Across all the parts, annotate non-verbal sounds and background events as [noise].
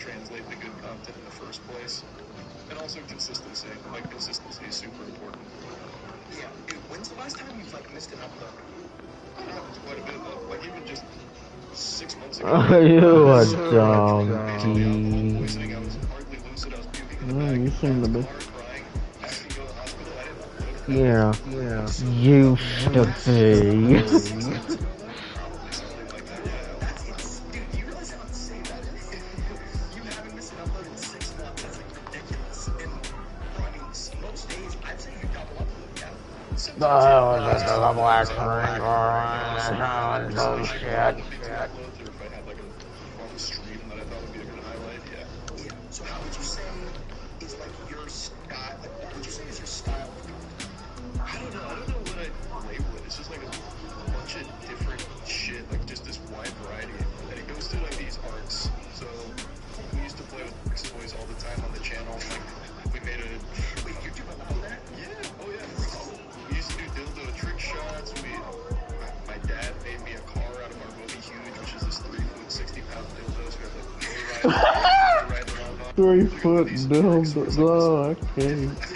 translate into good content in the first place. And also consistency. Like consistency is super important. Yeah, dude, when's the last time you've like missed an upload? That happens quite a bit though. Like even just six months ago. [laughs] Are you a Basically, donkey? poisoning, I was hardly lucid, I was puking in the Mm, back you seem to be. car, crying, asking to go [laughs] Oh, this is a black ring. Bullshit. Three foot these tricks. It was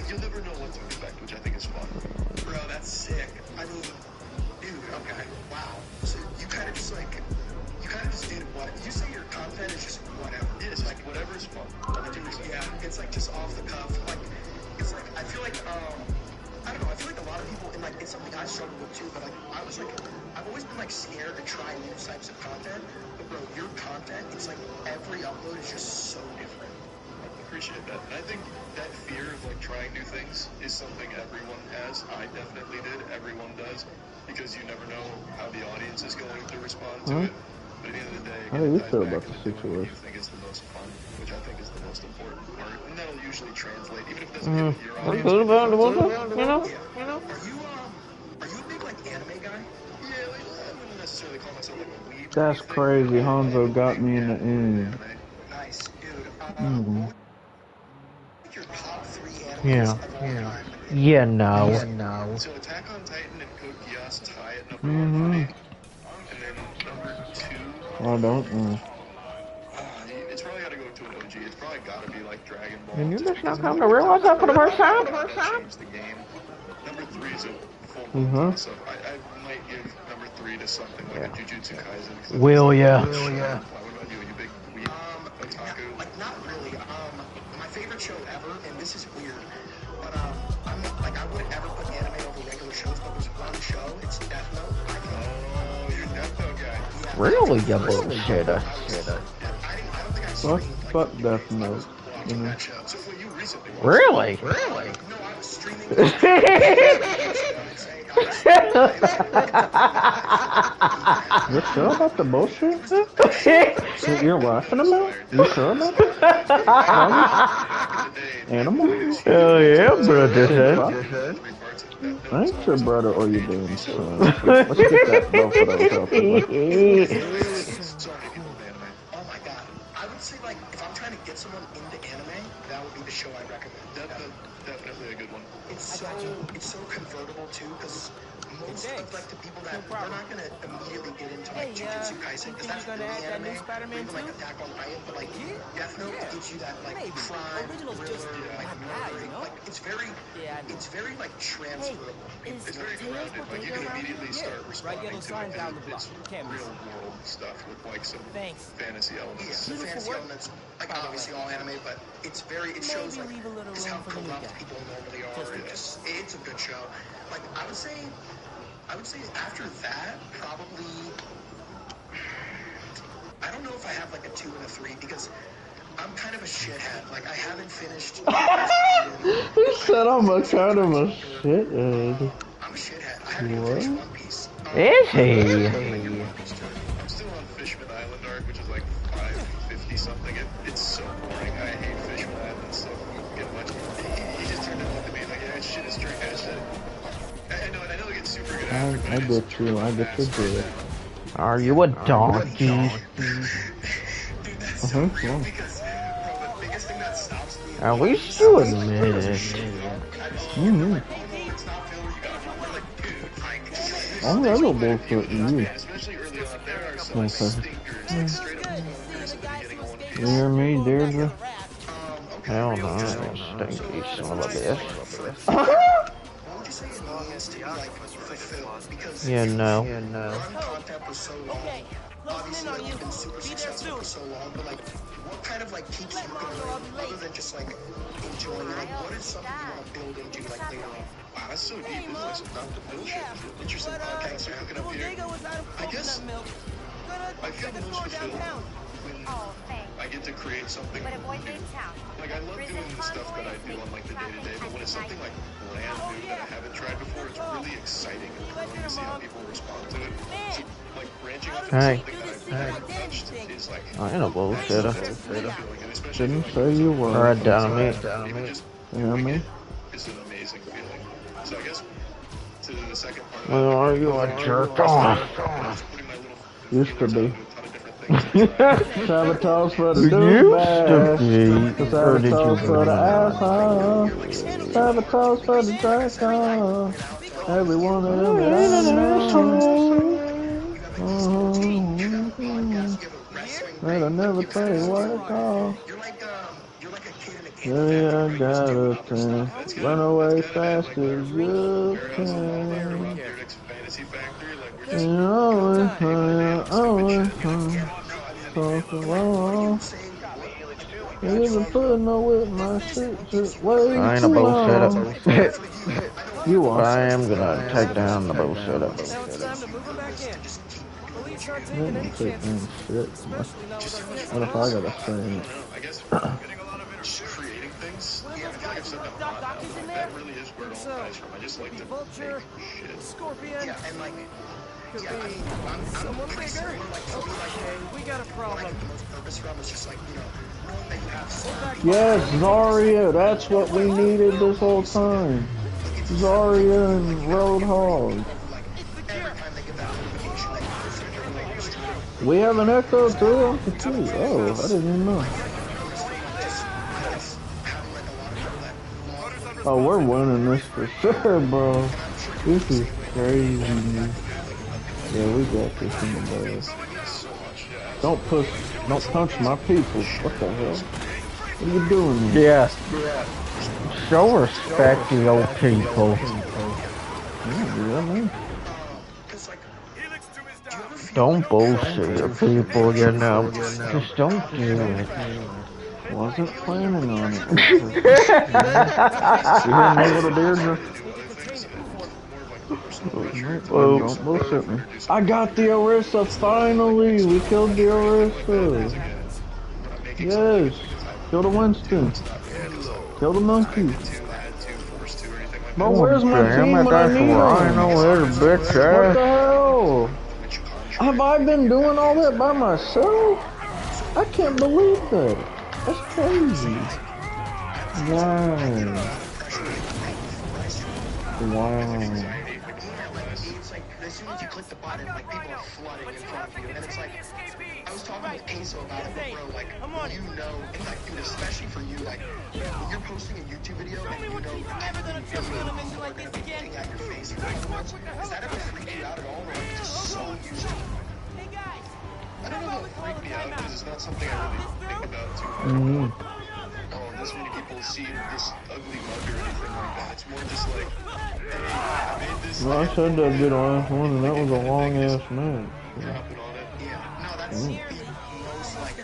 appreciate that. And I think that fear of like trying new things is something everyone has. I definitely did. Everyone does. Because you never know how the audience is going to respond to Huh? it. But at the end of the day, How do you feel about the what you situation? think is the most fun, which I think is the most important part. And that'll usually translate, even if it doesn't Mm. get your audience. good about the what? You know? You know? Are you, um, are you a big like anime guy? Yeah, like, I wouldn't necessarily call myself like a weeb. That's crazy. Hanzo got me in the end. Nice, dude. Uh, Mhm. what would your top three animes Yeah, yeah. time? Yeah, no. no. So Attack on Titan and Code Geass tie at number Mhm. one. And then number two, I don't. Mm. uh, it's probably got to go to an OG. It's probably got to be like Dragon Ball. And you just just now because come of to the realize that for the first time? how that the game. Number three is a full Mhm. toss up. I, I might give number three to something like a Jujutsu Kaisen. 'cause Will it's ya? like a show. What about you? You big weeb Um, otaku? not, like not really. Um, my favorite show ever, and this is weird, but um, I'm like I wouldn't ever put anime over regular shows, but there's one show. It's Death Note. I think. Oh, you're Death Note guy. Yeah, Really, you I bullshitter. was- I didn't. I don't think I Fuck, fuck Death Note. watching that show. So for you recently. Really? Really? No, I was streaming. [laughs] I would say I You sure about the bullshit? [laughs] That you're laughing about? You sure about that? Animal? Hell yeah, brother. Thanks, your brother, or oh, you doing son. Let's get that both of those out the way. So many people in anime. Oh my god. I would say like if I'm trying to get someone into anime, that would be the show I recommend. That, that, definitely a good one. It's so it's so convertible too, because most of like the people that they're not gonna immediately get into like Hey, uh, Jujutsu Kaisen because that's you're gonna really add that new anime, Spider-Man even like? Attack on Titan, but like Death Note Yeah. gives you that like Maybe. crime, Original's thriller, just like not bad, murder, you know? like it's very Yeah, it's very like transferable. Is It's very Tails grounded. Like you can immediately start Yeah, responding right to it. down and the. It's real world stuff with like some Thanks. fantasy elements. the Beautiful fantasy elements, like obviously all anime, but it's very it shows like leave a little just how room for the new corrupt people normally are. Just in It's, it's a good show. Like I would say, I would say after that probably. I don't know if I have like a two and a three because I'm kind of a shithead. Like I haven't finished. [laughs] He said I'm a kind of a shithead. I'm a shithead. I haven't even finished One Piece. Um, Is he? I, after, but I it is get you. I get your fast. Are you a donkey? Dude, that's so real yeah. because bro, the biggest thing that stops me. At least you admit it. It's not feel where you gotta feel like, dude, like. I'm never bullshitting you. Especially early on, there are some Okay. stinkers, like straight up homers in the beginning of One You hear me, Deirdre? Um. Hell no, I ain't stinky son of a bitch. [laughs] What would you say it means to be like fulfilled? Because You know. You know. run content so long. Obviously, like, you've been super successful for so long, but like, what kind of like keeps you going other than just like enjoying it? Like, what is something you want to build into like later on? Wow, that's so deep. This is like some Dr. Phil shit. Interesting podcast you're hooking up here. I guess I feel most fulfilled when Oh, thanks. I get to create something But avoid new. Midtown. Like I love doing the stuff that I do on like the day to day, but when it's something like brand new that I haven't tried before, it's really exciting and thrilling to see how people respond to it. So, like branching off into Hey. something that I've never touched is like I ain't a bullshitter. that's a feeling, and especially Didn't if say you were. Or a dummy. even just You know me? it's an amazing feeling. So I guess to the second part. Well, are you a jerk off? putting my Used to be. [laughs] Sabotage for the You douchebag. used to be. Or did you Sabotage for the asshole. Sabotage for the jackass. Everyone in them is an asshole. Podcast, you have a wrestling And I never tell you what it's called. You're like you're like a kid in a candy Yeah, I got a thing. Run away fast as you can. Your next fantasy factory, like we're just And always, always, something wrong. You even put no with my shit, just way I ain't a too long. bullshitter. You But are. I am gonna take down the bullshitter. Now it's time to move him back in. Police aren't taking Let me take chances. shit. Especially not with What our if I gotta say it? I guess just creating things. Yeah, I feel like I've said that a lot now, that really is where it all ties from. I just like to make shit. Scorpion, Yeah, and like, could yeah, I be I'm, I'm someone pretty bigger. Like, for like, Okay, we got a problem. get the most purpose from is just like, you know, that you have something. Yes, Zarya, that's what we needed this whole time. Zarya and Roadhog. Like, every time they get that notification that you're posting your latest video, We have an Echo too? too. Oh, I didn't even know. just, I guess, having like a lot of people that love Oh, we're winning this for sure, bro. This is crazy. Yeah, we got this in the. Don't push, don't punch my people. What the hell? What are you doing here? Yes. Show respect to old people. Yeah, do that, man. Because, like, Don't bullshit your people, you know. Just don't do it. Wasn't planning on it. [laughs] you hear me, little Deirdre? Well- Don't bullshit me. I got the Orisa finally. We killed the Orisa. Yes. Kill the Winston. Kill the monkey. But where's my Damn team it, when I that's need Rhino, them? little bitch eh? What the hell? Have I been doing all that by myself? I can't believe that. That's crazy. Wow. Wow. As you click the button, like, people are flooding in front of you. And it's like, I was talking with Queso about it, but bro, like, you know, and like, dude, especially for you, like, when you're posting a YouTube video and you know every video people are gonna be looking at your face. Afterwards, does that ever freak you out at all, or are you just so used to it? I don't know if it'll freak me out because it's not something I really think about too much. Mhm. Oh, this many people see this ugly mug or anything like that. It's more just like, hey, I made this. Well, I said that'd be the one, and that was a long ass match. Drop it on it. Yeah, no, that's mm. the most like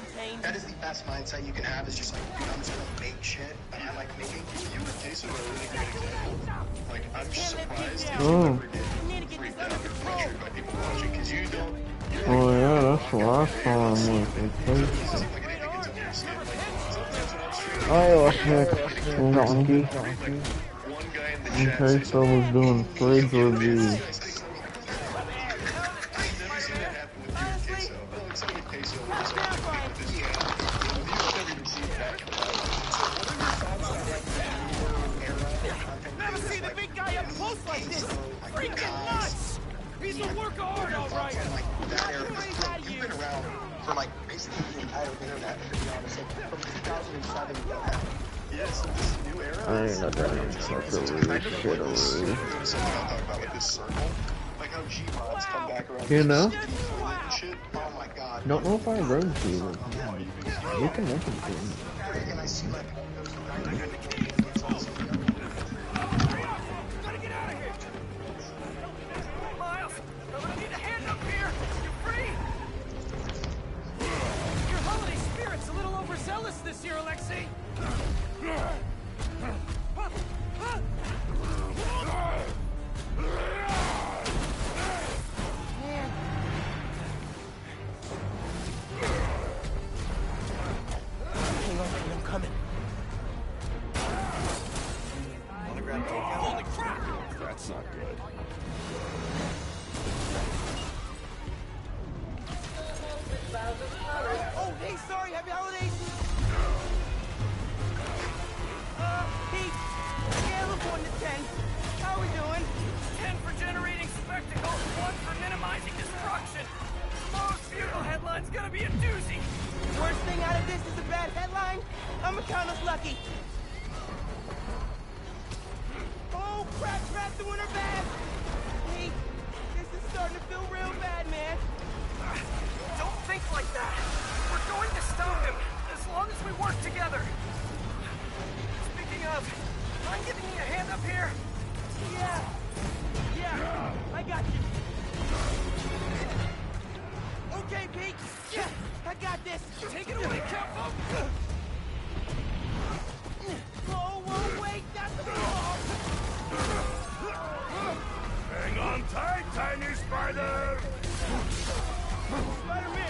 that is the best mindset you can have. Is just like, dude, I'm just gonna make shit that I like making. You and Jason are a really great example. Like, I'm surprised that Oh. you never mm. get freaked out or pressured by people watching because you don't. Oh yeah, that's what I saw him with. When I'm streaming, Oh, shit. Donkey. one guy in the In chat case I was doing reviews. Never can make it Oh, hey, sorry, happy holidays! Uh, Pete, scale of 1 to 10. How are we doing? 10 for generating spectacle, 1 for minimizing destruction. Most funeral headline's gonna be a doozy. Worst thing out of this is a bad headline? I'ma count us lucky. Oh, crap, crap, doing her bad! Pete, this is starting to feel real bad, man. Think like that. We're going to stop him, as long as we work together. Speaking of, mind giving me a hand up here? Yeah, yeah, I got you. Okay, Pete, yeah, I got this. Take it away, Capo! Whoa, whoa, wait, that's the ball! Hang on tight, tiny spider! Spider-Man,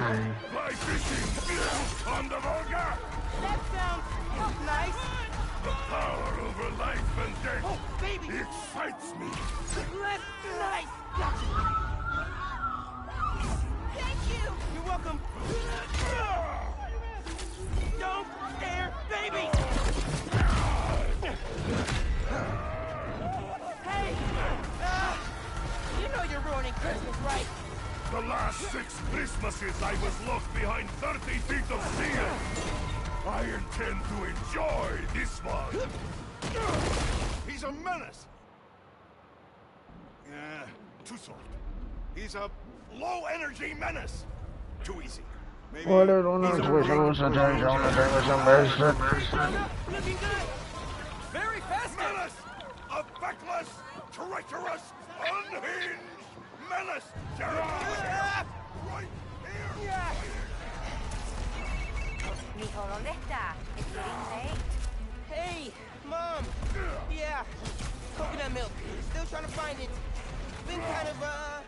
The last six Christmases I was locked behind 30 feet of steel! I intend to enjoy this one! He's a menace! Yeah, too soft. He's a low-energy menace! Too easy. Maybe What are the he's a next wishes and days on the day of some mercy? Very fast! menace! A feckless, treacherous, unhinged menace! Jeremy! Ah! Right here! Yeah! Mijo, ¿dónde está? It's getting late. Hey, Mom! Yeah, coconut milk. Still trying to find it. Been kind of, uh...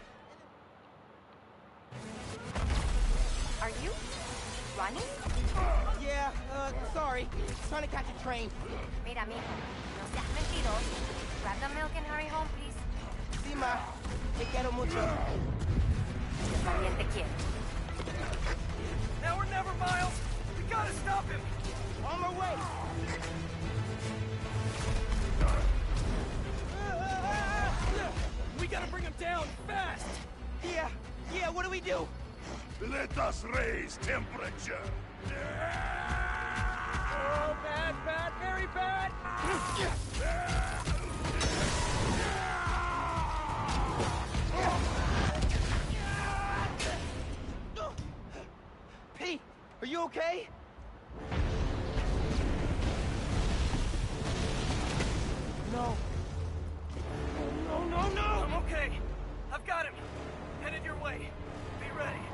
Are you running? Yeah, uh, sorry. Trying to catch a train. Mira, mijo, no seas mentiroso. Grab the milk and hurry home, please. Sí, ma. Te quiero mucho. También te quiero. Now or never, Miles! We gotta stop him! On my way. We gotta bring him down, fast! Yeah, yeah, what do we do? Let us raise temperature! Oh, bad, bad, very bad! [laughs] are you okay? No. Oh, no, no, no! I'm okay. I've got him. Headed your way. Be ready.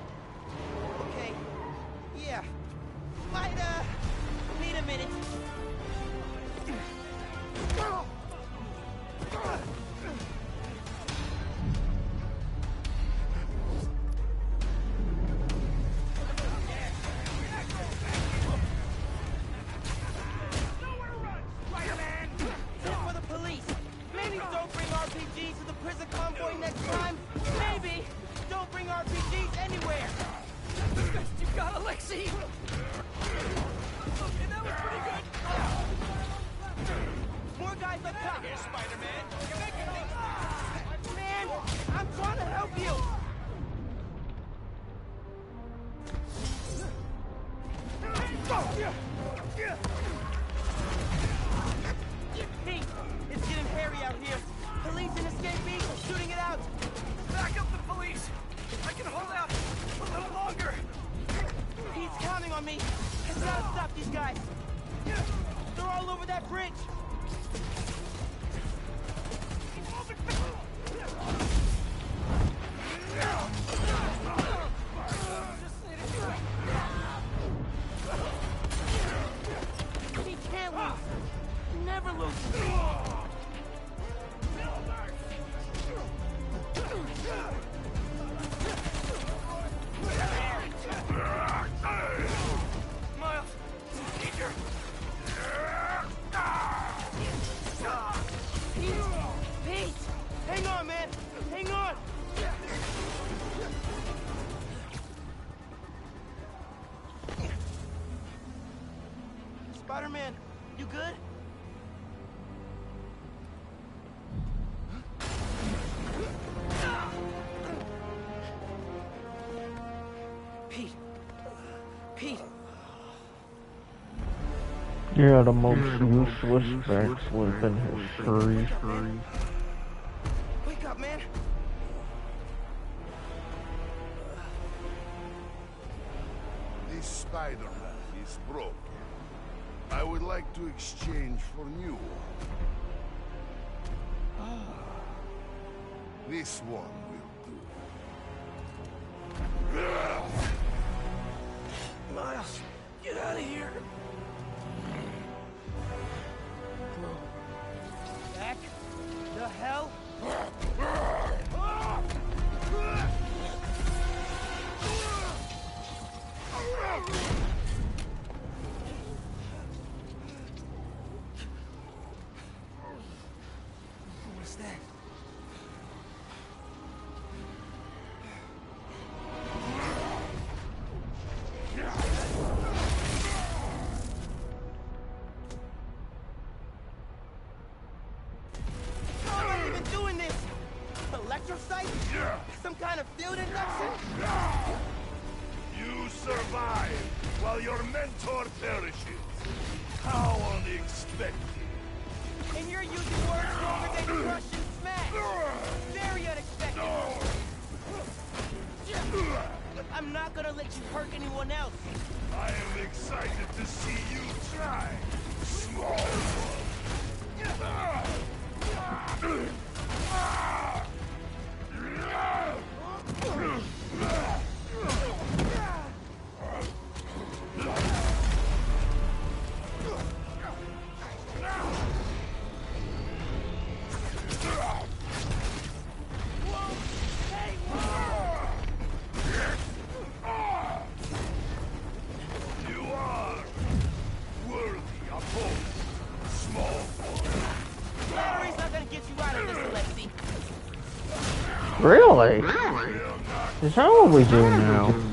Spider-Man, you good? Pete. Pete. You're the most useless backflip in history. Wake up, man. This Spider-Man is broken to exchange for new. Ah. This one Really? Is that what we do now?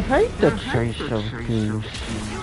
I hate the chase of kings.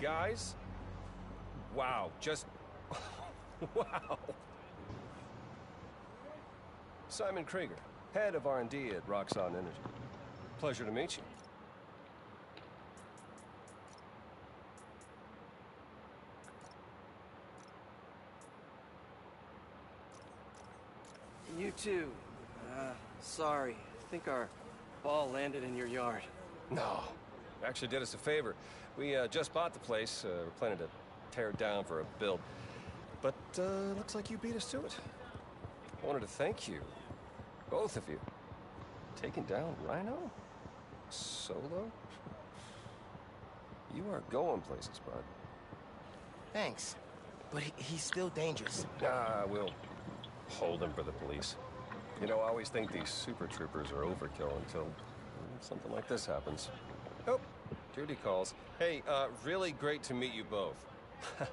Guys. Wow, just [laughs] wow. Simon Krieger, head of R&D at Roxxon Energy. Pleasure to meet you. You too. Uh, sorry. I think our ball landed in your yard. No, actually did us a favor. We uh, just bought the place. Uh, we're planning to tear it down for a build. But uh, looks like you beat us to it. I wanted to thank you, both of you. Taking down Rhino? Solo? [laughs] You are going places, bud. Thanks. But he, he's still dangerous. Ah, we'll hold him for the police. You know, I always think these super troopers are overkill until something like this happens. Judy calls. Hey, uh, really great to meet you both. [laughs]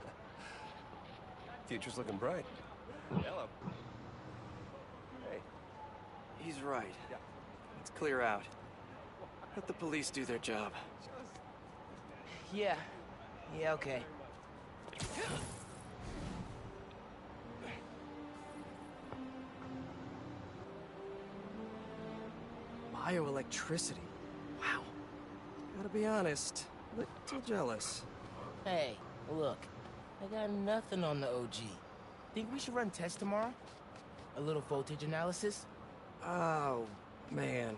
Future's looking bright. Hello. Hey. He's right. Let's clear out. Let the police do their job. Yeah. Yeah, okay. Bioelectricity. Gotta be honest, little jealous. Hey, look. I got nothing on the OG. Think we should run tests tomorrow? A little voltage analysis? Oh, man.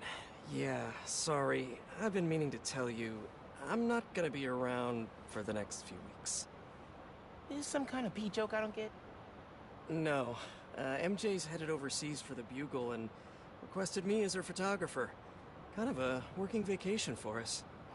Yeah, sorry. I've been meaning to tell you, I'm not gonna be around for the next few weeks. Is this some kind of pee joke I don't get? No. Uh, MJ's headed overseas for the Bugle and requested me as her photographer. Kind of a working vacation for us.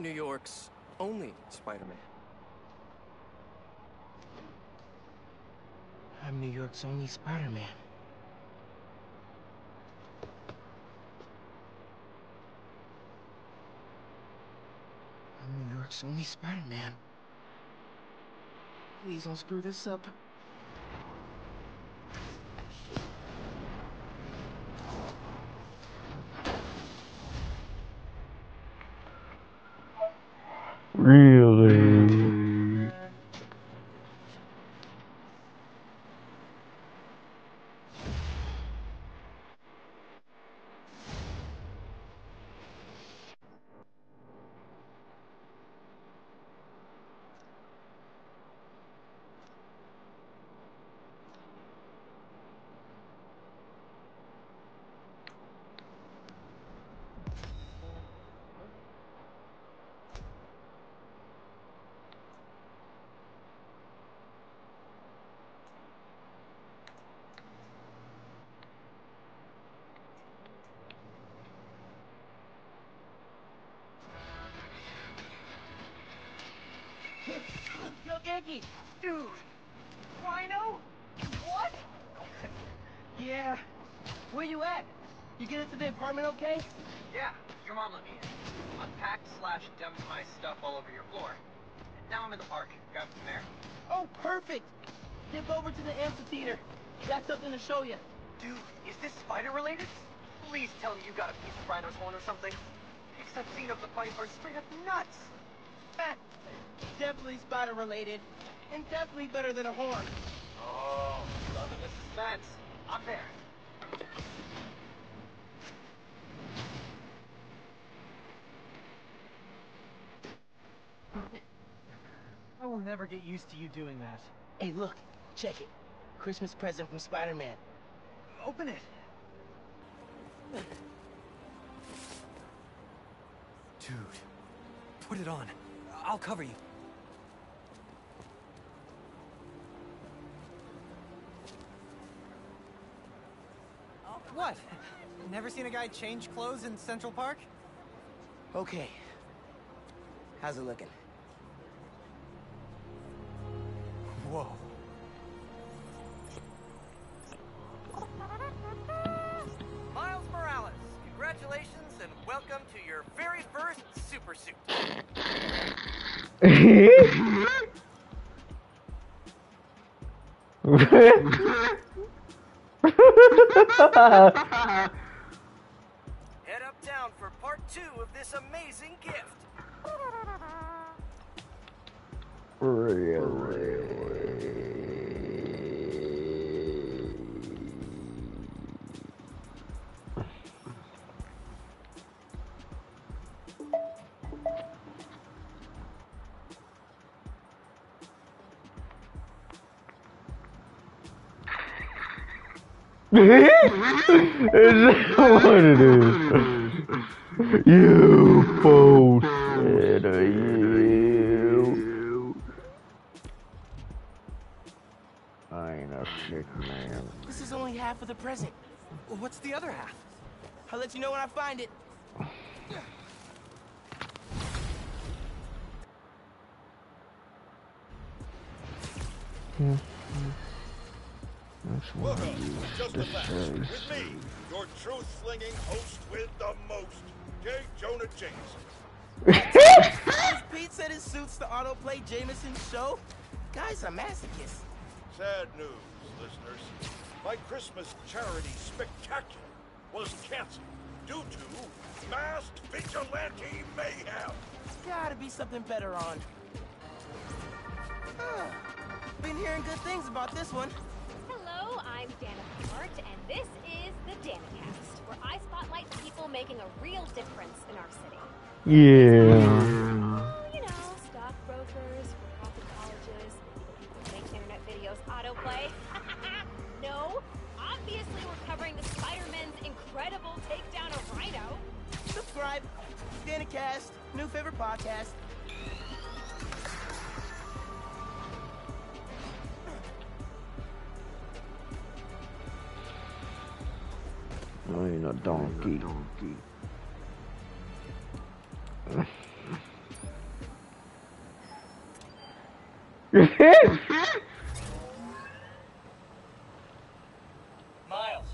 New York's only Spider-Man. I'm New York's only Spider-Man. I'm New York's only Spider-Man. Please don't screw this up. really definitely spider related. And definitely better than a horn. Oh, loving the suspense. I'm there. I will never get used to you doing that. Hey, look, check it. Christmas present from Spider-Man. Open it. Dude, put it on. I'll cover you. What? Never seen a guy change clothes in Central Park? Okay. How's it looking? Whoa. Miles Morales, congratulations and welcome to your very first super suit. [laughs] [laughs] is that what it is? [laughs] You bullshit, man. This is only half of the present. What's the other half? I'll let you know when I find it. Yeah. That's what I Welcome to Just to the Facts with me, your truth-slinging host with the most, J. Jonah Jameson. As Pete said it suits the autoplay Jameson show. Guy's a masochist. Sad news, listeners. My Christmas charity spectacular was canceled due to masked vigilante mayhem. Gotta be something better on. Huh. Been hearing good things about this one. Hello, I'm Dana Hart, and this is the DanaCast, where I spotlight people making a real difference in our city. Yeah. DanaCast, new favorite podcast. I ain't a donkey. Miles,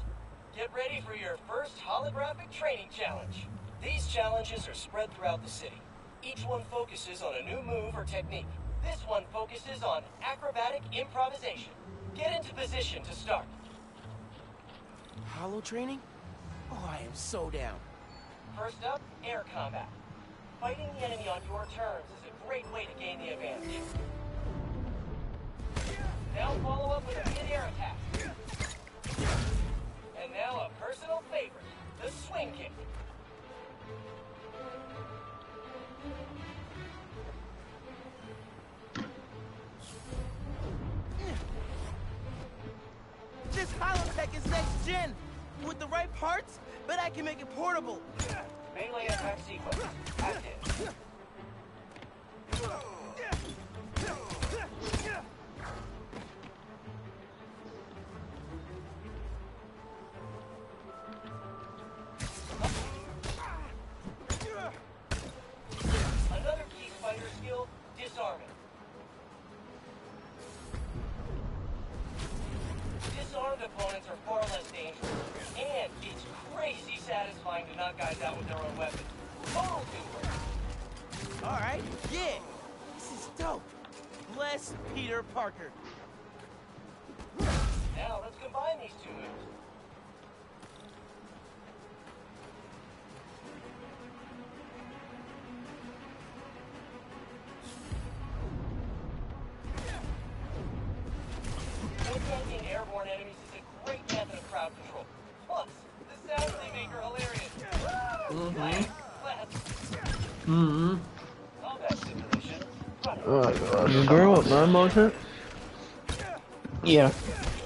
get ready for your first holographic training challenge. These challenges are spread throughout the city. Each one focuses on a new move or technique. This one focuses on acrobatic improvisation. Get into position to start. Holo training? Oh, I am so down. First up, air combat. Fighting the enemy on your terms is a great way to gain the advantage. Now follow up with a mid-air attack. And now a personal favorite, the swing kick. Is next gen. With the right parts, but I can make it portable. Melee attack sequence. Active. Peter Parker. Now let's combine these two moves. Attacking airborne enemies is a great method of crowd control. Plus, the sounds they make are hilarious. Mm-hmm. Clap, clap. Mm-hmm. Combat simulation. Running. Oh, God. You grow up my motion? Yeah.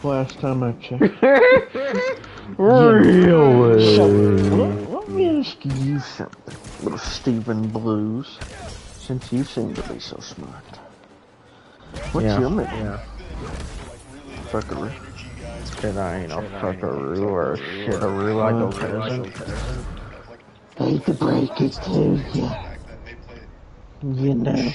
Last time I checked. [laughs] Really? So, let, let me ask you something, little Stephen Blues, since you seem to be so smart. What's Yeah, your name? yeah. Fuckery. Shit, I ain't a fuckaroo or a shitaroo like a peasant. Hate to break it to you. You know.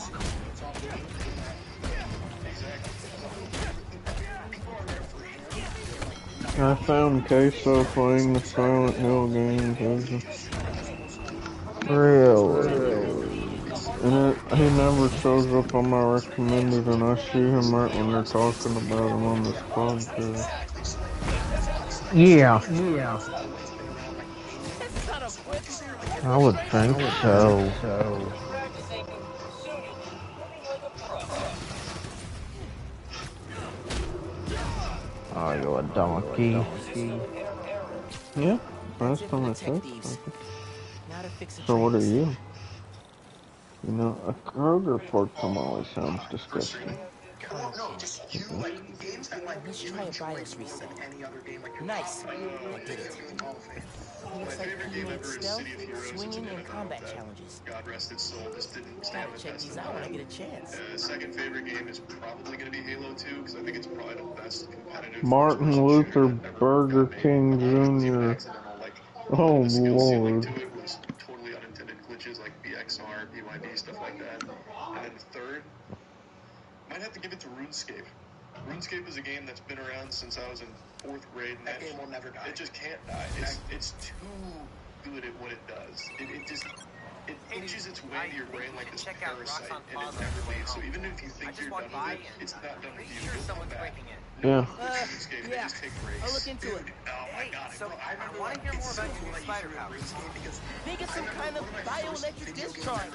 I found CaseOh playing the Silent Hill games. Really? And it, he never shows up on my recommended, and I see him right when they're talking about him on this podcast. Yeah. Yeah. I would think so. Oh, you're a donkey. Yeah, that's time I said something. Fix So what are you? You know, a Kroger pork tamale sounds disgusting. Well, no, just you like games that like Let's you try a enjoy reset. any other game. Like Nice. Like, I did it. it. Looks like teammate stealth, swinging, and combat challenges. God rest its soul, just didn't stand Gotta the check test these out when I get a chance. Uh, second favorite game is probably going to be Halo 2 because I think it's probably the best competitive. Martin Luther shooter that ever Burger. King Jr. Oh the skill ceiling lord. to it was totally unintended glitches like BXR, BYB, stuff like that. And then third, might have to give it to RuneScape. RuneScape is a game that's been around since I was in fourth grade. And That game will never die. It just can't die. It's, it's too good at what it does. It, it just it inches its way into your brain like this parasite, and it never leaves. So even if you think you're done with it, it's not done with you. You'll come back. Yeah. Uh, yeah. just take breaks. I'll look into it. Oh my god. So I, I want to hear more about your new spider powers. Think it's some kind of bioelectric discharge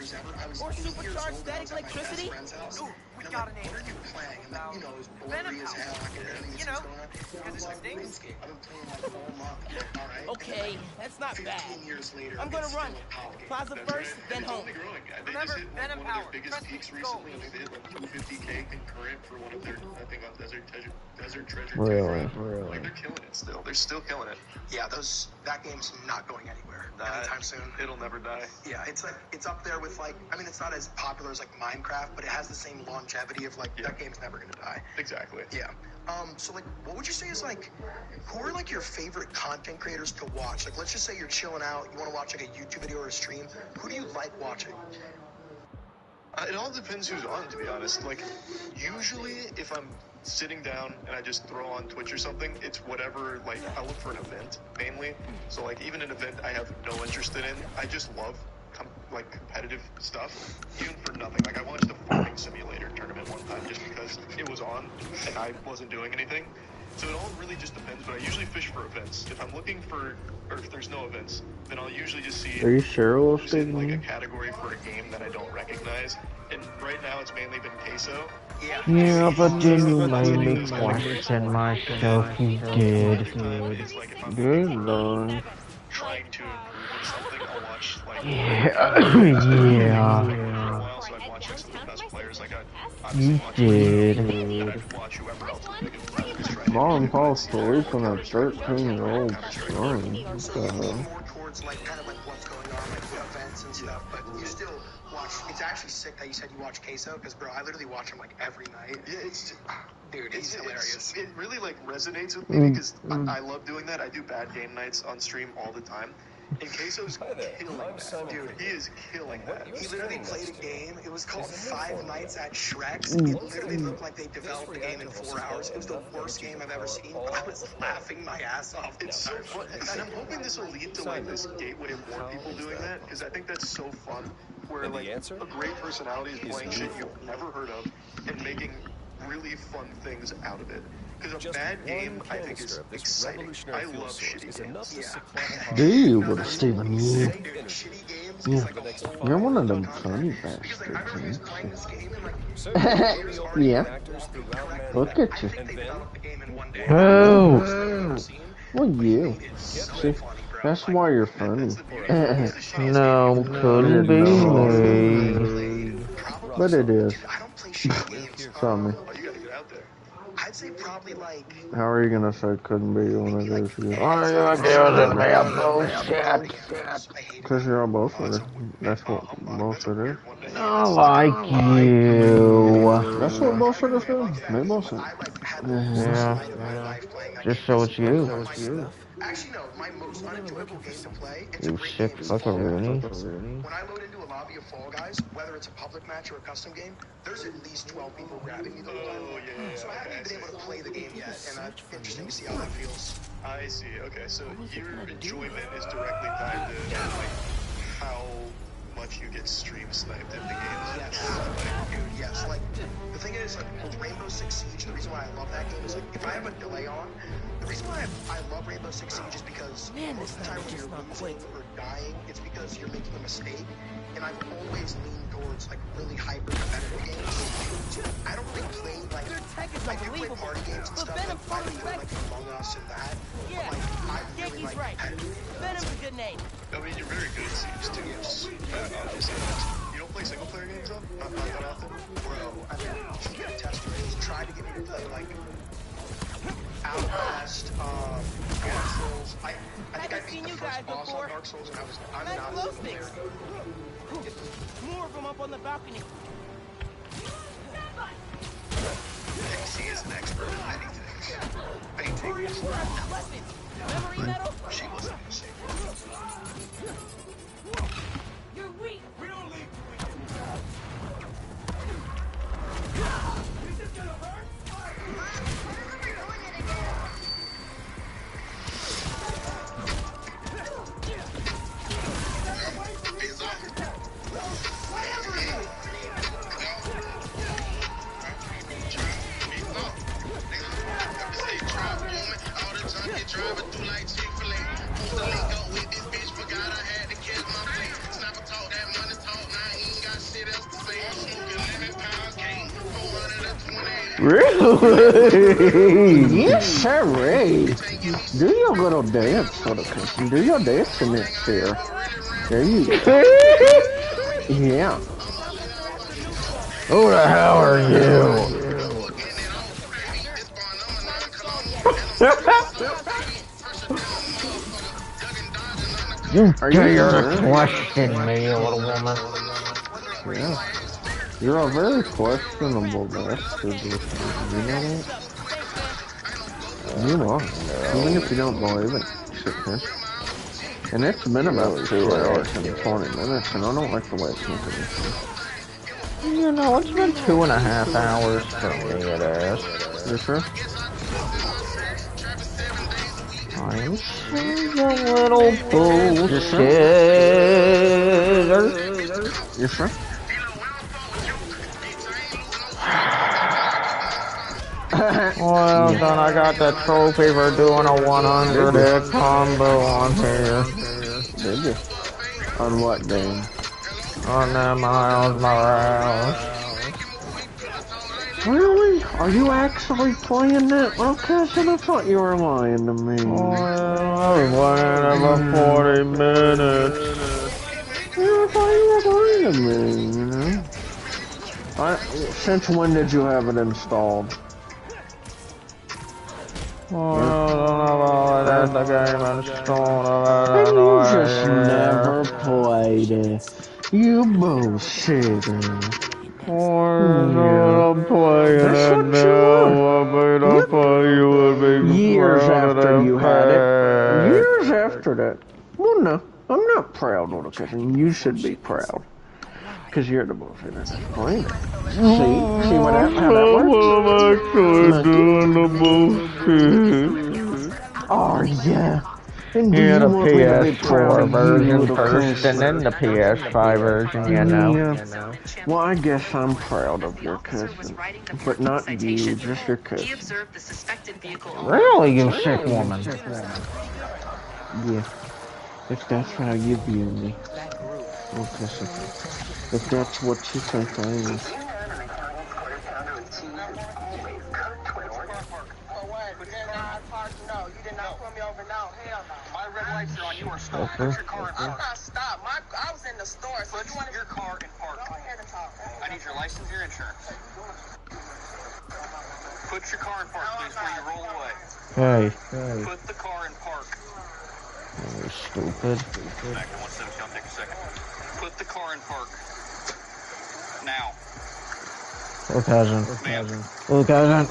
or supercharged static electricity. Ooh, we got a name. What are you playing? And like, you know, it's Venom blurry as hell. I can barely You know, what's going on. because It's it like I've been playing like all month. All right. Okay, that's not bad. 15 years later, I'm gonna run. still a pop game. Plaza first, then home. only growing. Remember, Venom one, one of Power. Trust me, recently. I gold. think they hit like 250k concurrent for one of their, I think, on Desert Treasure, Desert Treasure 2. Really? Like Really? they're killing it still. They're still killing it. Yeah, those that game's not going anywhere anytime soon. It'll never die. Yeah, it's like it's up there with like I mean it's not as popular as like Minecraft, but it has the same longevity of like that game's never gonna die. Exactly. Yeah. Um, so like what would you say is like who are like your favorite content creators to watch? Like let's just say you're chilling out, you wanna watch like a YouTube video or a stream. Who do you like watching? Uh, it all depends who's on, to be honest. Like, usually, if I'm sitting down and I just throw on Twitch or something, it's whatever, like, I look for an event, mainly. So, like, even an event I have no interest in, I just love, com- like, competitive stuff, even for nothing. Like, I watched the Farming Simulator tournament one time just because it was on and I wasn't doing anything. So it all really just depends, but I usually fish for events. If I'm looking for, or if there's no events, then I'll usually just see Are you sure, little who's in, like a Stephen? category for a game that I don't recognize. And right now it's mainly been CaseOh. Yeah. Yeah, but then you made me question myself, you did. It's like if I'm Good lord. trying to improve in something, I'll watch like Yeah, yeah. while, so I'd watch like some of the best players. Like I You did. Mom and improve Paul's my a 13 year old son. What the hell? towards like kind of like what's going on, like the events and stuff. But you still watch. It's actually sick that you said you watch CaseOh, because bro, I literally watch him like every night. Yeah, it's [sighs] Dude, he's it's, hilarious. It's, it really like resonates with Mm, me because I, I love doing that. I do bad game nights on stream all the time. And CaseOh's killing I'm that. Simon Dude, he is killing that. He literally played a game. It was called There's a new Five. Nights at Shrek's. It literally looked like they developed the game in four hours. It was the worst game I've ever seen. I was laughing my ass off. It's so fun, and I'm hoping this will lead to like this gateway of more people doing that because I think that's so fun. Where like answer a great personality is playing shit you've never heard of and making really fun things out of it. Because a Just bad game, I think, canister is this exciting. I fuel love source shitty is games. Yeah. supply the Do you, No, but no, Steven? no, Yeah. Dude, shitty games Yeah. is like You're one of them funny Because like I remember he was bastards. playing this game and like [laughs] Yeah. Look at you. I think they developed the game in one day. Oh. I've. Well, you. See, that's why you're funny. no, couldn't be me. But it is. I don't play shitty [laughs] games. Tell me. Oh, you gotta get out there. I'd say probably like How are you gonna say couldn't be when it is you? Why you accusing me of bullshit? I hate it. Because you're a bullshitter. That's what oh, bullshit is. I like you. That's what bullshitters do. They bullshit. I like had the Yeah. night of my life playing that Just so it's you. Actually, no. My most unenjoyable game to play. It's a You great sick game. is fucking Fall Rooney. When I load into a lobby of Fall Guys, whether it's a public match or a custom game, there's at least 12 people grabbing me the whole time. Oh, yeah, yeah, So I haven't okay, been able to play the game yet, and uh, it's interesting to see how that feels. I see. Okay, so your enjoyment is directly tied to like how much you get stream sniped in the game. Yes, like, dude, yes. Like, the thing is, like, with Rainbow Six Siege, the reason why I love that game is, like, if I have a delay on, the reason why I, I love Rainbow Six Siege is because Man, most of the time when you're losing or dying, it's because you're making a mistake. And I've always leaned towards, like, really hyper-competitive games. I don't really play, like, Their tech is I do play unbelievable. party games and But stuff, Venom's like, I totally play, like, Among Us and that. Yeah, But, like, I really like right. competitive. Venom's a good name. I mean, you're very good at Siege too. Just, uh, obviously, you don't play single player games though. Not, not that often. Bro, I mean, he got tested. He's tried to get me to play like Outlast, um, Dark Souls. I, I think I Haven't beat the first boss before. on Dark Souls, and I was I'm not glow a player. More of them up on the balcony. She is an expert at many things. Painting. Memory metal. She wasn't amazing. You're weak. We don't leave Really? [laughs] yes, sir. Do your little dance for the country. Do your dance in it, sir. There you go. Yeah. Who the hell are you? [laughs] You Are you sure? question me, little woman. Yeah. You're a very questionable bastard. You know that? You are. Even if you don't believe it, sickness. And it's been about two hours and 20 minutes, and I don't like the way it's looking. You know, it's been two and a half hours for me, it is. You sure? I'm such a little bullshitter. You sure? Well, then I got the trophy for doing a 100 hit combo on here. Did you? On what game? On the Miles Morales. Really? Are you actually playing that? And I thought you were lying to me. Well, I was playing it for 40 minutes. Yeah, I thought you were lying to me, you know? I, since when did you have it installed? And you just never played it. You bullshitter. Oh, I'm playing it now. I you Years after you had it. Years after that. Well, no. I'm not proud, little cousin. You should be proud. Because you're the bullshitter. Claim it. See? See what that, how that works? I'm actually doing the bullshit. Oh, yeah. And do Yeah, you the want me to be proud PS4 version first, and then the PS5 version, you know. Yeah. Well, I guess I'm proud of your cousin. But not you, just your cousin. Really, you sick woman. Yeah. If that's how you view me. Okay, so if that's what you think I am. My red lights are on. You are stopped. Okay. Put your car in park. Stop. My, I was in the store. So Put you want your car in park. Go ahead and talk. I need your license, your insurance. Put your car in park, please, before you roll away. Hey, hey, Put the car in park. you stupid. Back to 170. I'll take a second. Put the car in park. Now. Little cousin. Ma'am. Little cousin.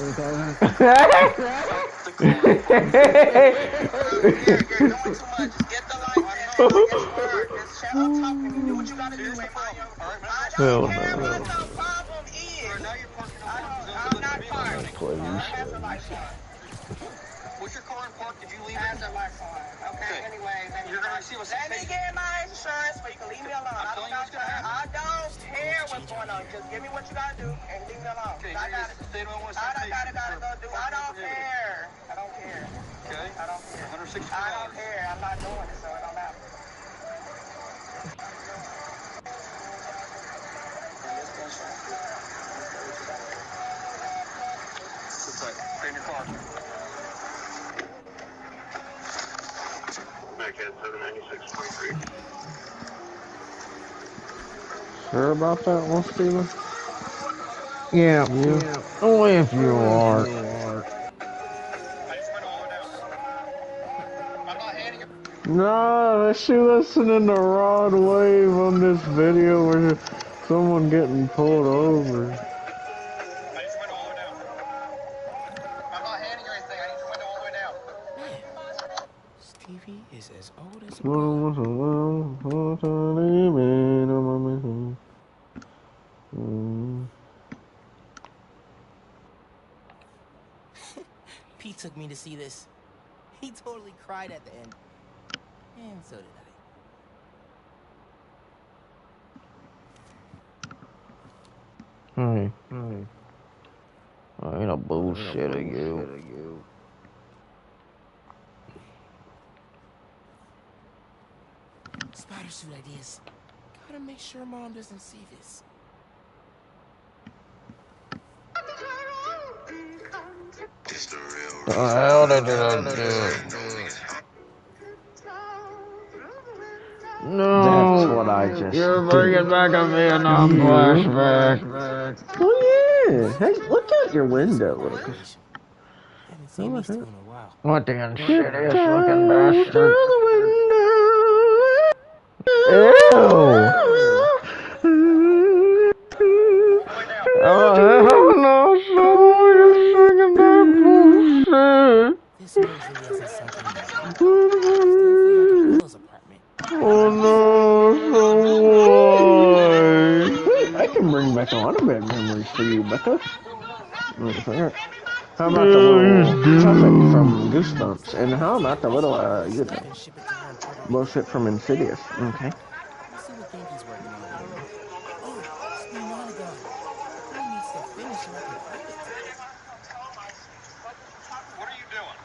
Hell no. Was your car in park? Did you leave it? Okay, anyway, you're gonna receive a Let me get my insurance, but you can leave me alone. I don't, got I don't care what's going on. Just give me what you gotta do and leave me alone. Okay, I got it. they don't want to I don't gotta, gotta go do. I don't care. I don't care. Okay. I don't care. 160 I don't care. I'm not doing it, so it don't matter. Sit tight. Stay in your car. Backhead 796.3. Sure about that one, Steven? Yeah, yeah. Oh, Only if oh, you are. No, she listening to Rod Wave on this video where someone getting pulled over. Stevie is as old as Pete took me to see this. He totally cried at the end. And so did I. Hey, hey. I ain't a bullshit of you. Spider suit ideas. Gotta make sure mom doesn't see this. The hell did I do? No. That's what I just You're bringing back a Vietnam You? flashback. Oh yeah. Hey, look out your window, little cousin. Haven't seen these two in a while. What the insidious Tiptoe looking through bastard. the Oh, How about the little puppet from Goosebumps? And how about the little, uh, you know, Ship it to her in Puerto Rico. bullshit from Insidious? Okay. What game he's working on. Steve Nonagon. He needs to finish so I can play it. What are you doing?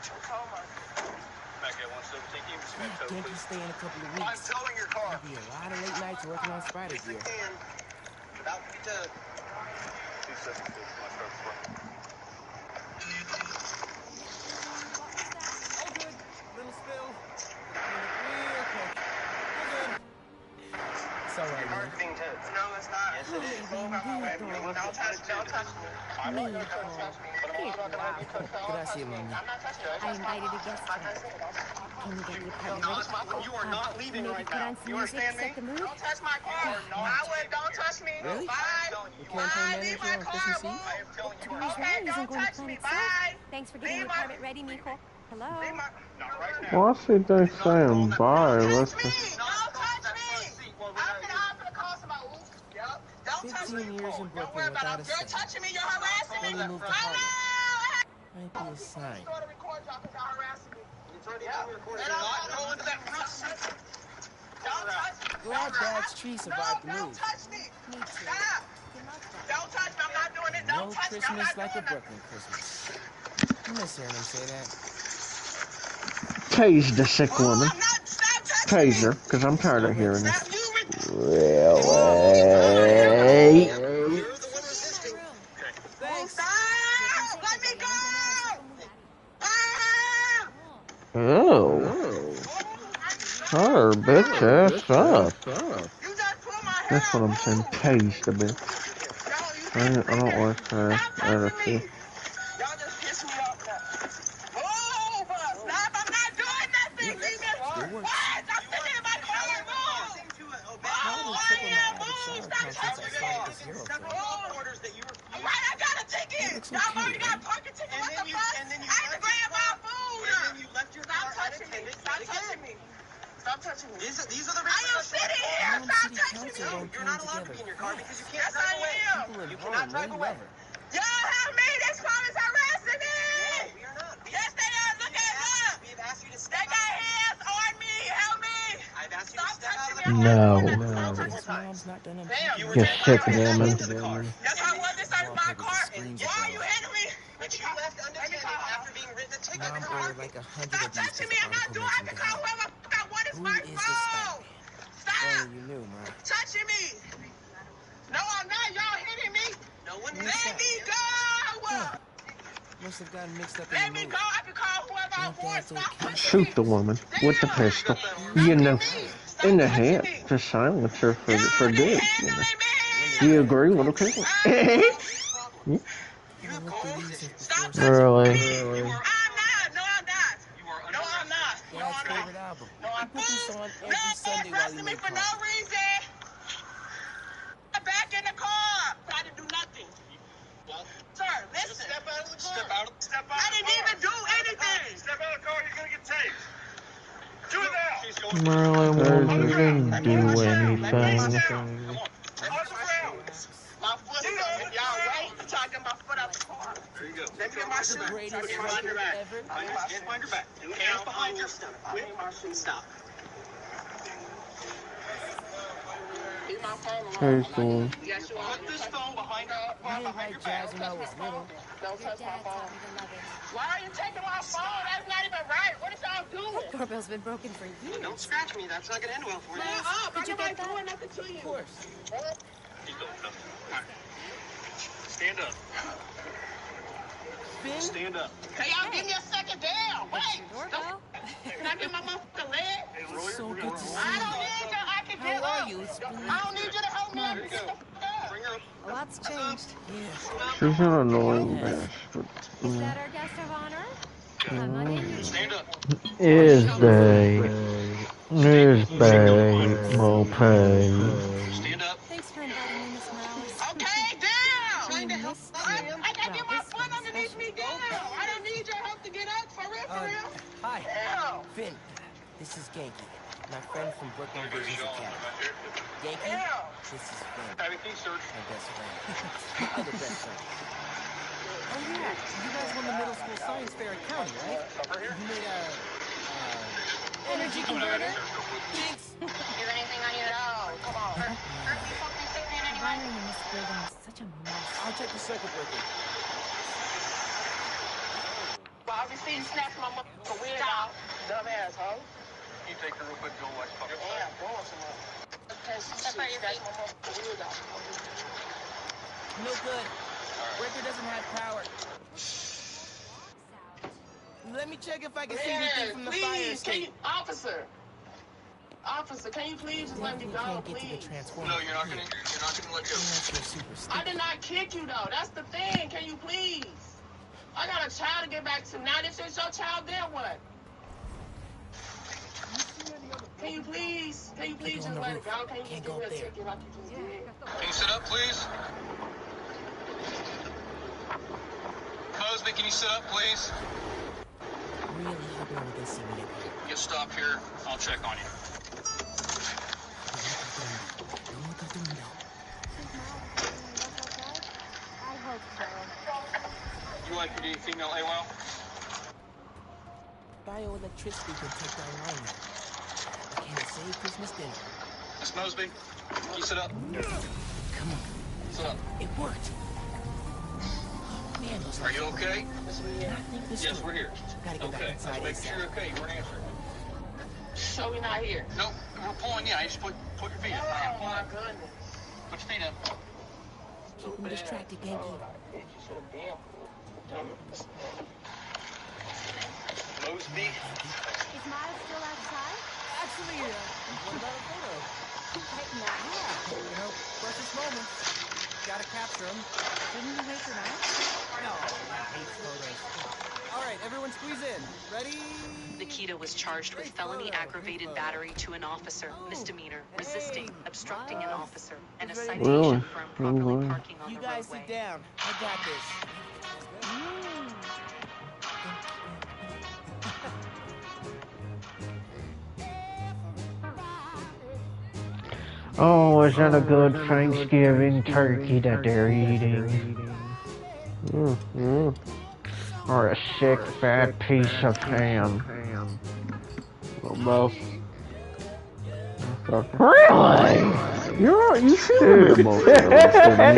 Back at 117, keep your Yeah, toe, Can't you stay in a couple of I'm towing your car. There'll be a lot of late nights working on spider gear. And without It's alright, man. No, it's not. Yes, it is. Don't touch, don't touch me. Me. Gracias, mami. I invited a guest tonight. Can you get the apartment No, ready? it's my fault. You are not leaving Maybe right now. You understand me? the? Don't touch my car. I would. Don't touch me. Really? Bye. The campaign Bye. Leave my car. Christmas boo. Eve? I am telling you. Tomorrow's Okay, don't touch me. Bye. Thanks for getting Leave the apartment ready, Miko. Hello? Leave my. Not right now. I see they saying bye. Let's Touch me. Don't touch me. I'm gonna I'm gonna call somebody. Yep. Don't touch me. 15 years in Don't worry about it. You're touching me. You're harassing me. Only moved to Hello. Might be a sign. Go to record y'all 'cause y'all harassing me. Yep. And I'm not going to. Don't. Glad Dad's tree survived the No, don't move. me. Me too. Don't touch me. I'm not doing it. Don't touch Christmas not like a doing that. Brooklyn Christmas. I miss hearing him say that. tase the sick oh, woman. I'm not. Stop touching me. Tase her, because I'm tired of hearing it. Stop. You re- Really? You're the one resisting. Stop. Let me go. Ah. Oh. Her bitch ass up. You just pulled my hair That's what I'm saying. Taste the bitch. I, don't- I don't like her attitude. Y'all just pissed me off now. But stop. I'm not doing nothing. Leave me. What? I'm sitting in my car. Move. Probably triple I my am. average Move. shower Stop count since I touching started me. this hero Stop thing. all orders that you were. Right, I got a ticket. looks Y'all okay, already got right? parking ticket. And What the you- fuck? and then you I had to left grab my car- food. and then you left your Stop car touching me. Stop touching me. Stop touching me. These are, these are the I am sitting here. Stop touching me. You're not allowed to be in your car because you can't Yes, drive I away. am. You cannot drive away. love. Y'all help me. This car is harassing me. No, we are not. We- Yes, they are. Look at look. We have asked you to They got hands on me. Help me. I've asked you to Stop step out of the touching car. me. No. multiple His times. Mom ordered like a hundred Stop of these touching me. the I'm not article doing. I mentioned can call whoever the fuck I want. It's Who my is this phone. Spider-Man? Stop Only you knew, Ma. touching me. No, I'm not. Y'all hitting me. No one Who's Let that? me go. Must have gotten mixed up Let in the me move. go. I can call whoever I Think want. Stop okay? me. Shoot the woman with the pistol. You know, in the head [laughs] to silence her for, for good. You, know. You agree with the people? You looked at these before Stop season Really? I'm not. No, I'm not. You are No, I'm not. No, Dad's I'm not. favorite album. No, He I'm put this on every you're Sunday while he pressing me for no reason. I'm back in the car. I didn't do nothing. Sir, listen. Step out of the car. Step out. Step out. I didn't even do anything. Step out of the car. You're gonna get tased. Do it now. Merlin woman didn't do anything. My foot is up. Y'all right? You trying to get my foot out the car. There you go. Me get my shoe. Greatest Let me get my back. ever. Get behind your back. Hands behind your stuff. Quit. Stop. Leave my phone alone. Here's the one. Yes, you are. Put this phone behind your You didn't when I was little. Don't Your touch my phone. taught me to love it. Why are you taking my phone? That's not even right. What is y'all doing? Doorbell's been broken for years. Don't scratch me. That's not gonna end well for you. Man up. Did you Nobody get that? doing nothing to you. Of course. Stand up. Phin? Stand up. Can y'all give me a second down? Wait. Doorbell? Can I get my motherfucking leg? It's so good to see I don't need you. I can get How are up. you? It's been I don't need you to help me up. Get the fuck up. Bring her. A lot's changed. Yeah. She's an annoying bastard. Is that our guest of honor? Come on in. Stand up. Is they? Is they? Will pay. Stand up. Thanks for inviting me, Miss Morales. Okay, down. We missed I, you. I gotta get Well, my this foot one's underneath me special. down. I don't need your help to get up. For real, for Uh, real. hi, Down. Phin. This is Ganke, my friend from Brooklyn Visions Academy. Ganke, Down. this is Phin, Have a key, sir. my best friend. [laughs] my other best friend. Oh yeah, you guys won the middle school science fair at County, right? You made a uh, energy converter. Thanks. [laughs] Is anything on you? No. Come on. Hurt, hurt me something sick in anyway? wiring in this building is such a mess. I'll check the circuit breaker. Well, obviously you snatched my motherfucking wig out. Dumb asshole. You take her real quick, go watch fucking Damn, doing some more. Step out your feet. my motherfucking wig out. No good. Breaker doesn't have power. Let me check if I can see anything from the fire please, can escape. you, officer. Officer, can you please just let me go, can't get to the please? transformer. No, you're not gonna. You're not gonna let go. Super I did not kick you though. That's the thing. Can you please? I got a child to get back to. Now this is your child, then what? Can you please? Can you please just let roof. it go? Can you Can't just go give me a ticket like you just did? Can you sit up, please? Mosby, can you sit up, please? Really hoping we can see me again. Get stopped here. I'll check on you. Don't look out the window. I hope so. You like the female AWOL? Bioelectricity can take down lightning. But can it save Christmas dinner? Miss Mosby, can you sit up? Come on. Sit up. It worked. Oh, man, those Are you okay? I Yes, we're here. Gotta get back inside let's make sure ASAP. you're okay. You weren't answering. So we not here. Nope, we're pulling you. I just put put your feet up. Oh my goodness. Put your feet up. Keep him distracted, Ganke. Mosby, Is Miles still outside? Actually, uh, what about a photo? Right now. You know, precious moments. Gotta capture them. Didn't you hate your night? No, I hate photos. All right, everyone squeeze in. Ready? Nikita was charged with felony aggravated battery to an officer, misdemeanor, resisting, obstructing an officer, and a citation Really? for improperly Really? parking on You the guys sit down. I got this. Oh, is that a good Thanksgiving turkey that they're eating? Mm, mm. Or a sick fat piece of ham? Well, both. Really? You're you should be both. I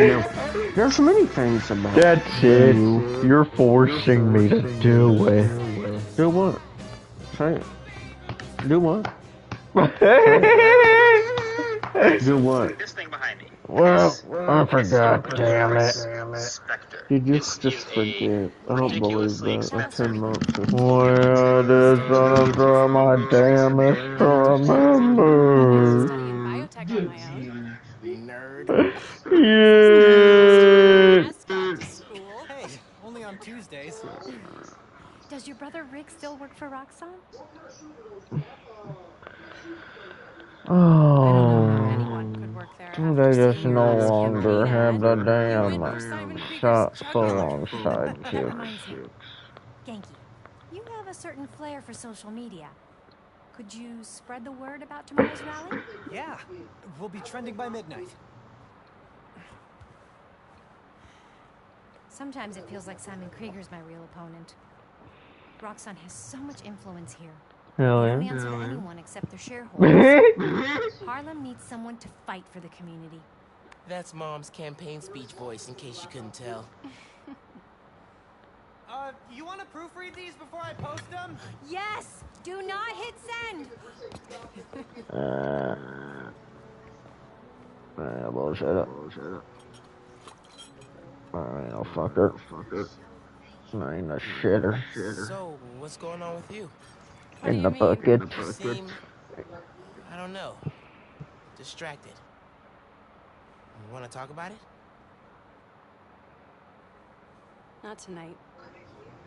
There's many things about That's it. You're forcing me to do it. Do what? Say it. Do what? [laughs] [laughs] Do what? This thing behind me. Well, I forgot, damn it. damn Spectre. You just just forget. I don't believe that. I cannot. [laughs] just- Well, it is under my damnest to remember. Studying biotech my own. Nerd. Yeah. That's back. Hey, only on Tuesdays. Does your brother Rick still work for Roxxon? [laughs] Oh. Anyone could work there. They just no longer have the damn Went for Simon Krieger's shot Chuck full Norris. alongside That kicks. reminds me. Ganke, you have a certain flair for social media. Could you spread the word about tomorrow's rally? Yeah, we'll be trending by midnight. Sometimes it feels like Simon Krieger's my real opponent. Roxxon has so much influence here. Hell They don't yeah. answer to anyone except their shareholders. [laughs] Harlem needs someone to fight for the community. That's Mom's campaign speech voice, in case you couldn't tell. [laughs] Uh, you want to proofread these before I post them? Yes! Do not hit send! [laughs] Uh, yeah, bullshit up. I ain't no fucker. I ain't a shitter. So, what's going on with you? In the bucket. You seem, I don't know, distracted. You want to talk about it? Not tonight.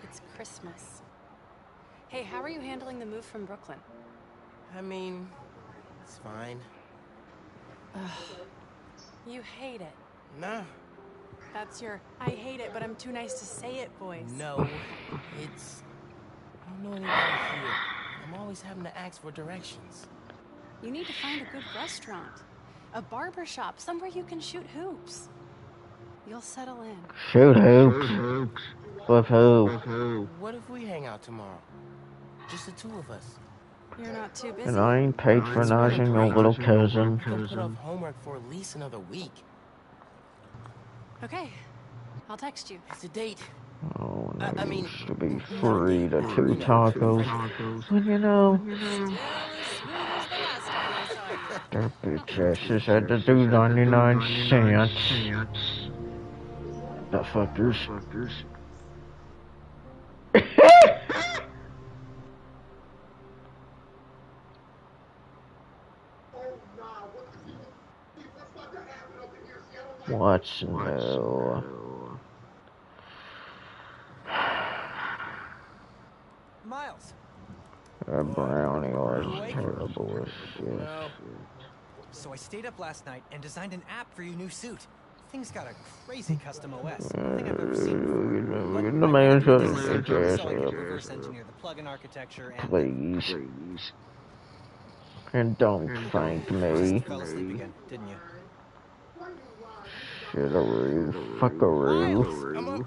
It's Christmas. Hey, how are you handling the move from Brooklyn? I mean, it's fine. You hate it. Nah, That's your I hate it, but I'm too nice to say it voice. no, it's. I don't know anybody here. I'm always having to ask for directions. You need to find a good restaurant, a barber shop, somewhere you can shoot hoops. You'll settle in. Shoot hoops. With who? What if we hang out tomorrow? Just the two of us. You're not too busy. And I ain't patronizing your little cousin. Can put off homework for at least another week. Okay. I'll text you. It's a date. Oh, I, I mean, to be free to two tacos. But you know, their bitch had to do 99 cents. The fuckers. [laughs] Watson, no. Miles. That brownie was terrible as shit. No. So I stayed up last night and designed an app for your new suit. Thing's got a crazy custom OS. Nothing I've ever seen uh, before. But The man wanted to get your ass so I could up. reverse engineer the plugin architecture and Please. And don't thank me. fell asleep again, didn't you? Shitaroo. Fuckaroo. I'm up. I'm up.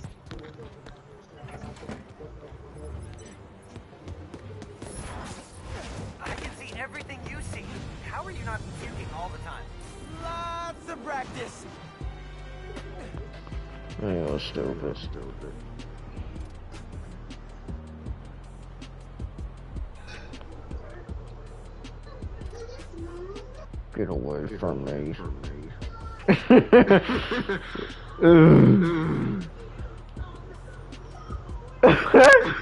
Are you not puking all the time? Lots of practice. You're stupid. Get away from me. Welcome [laughs]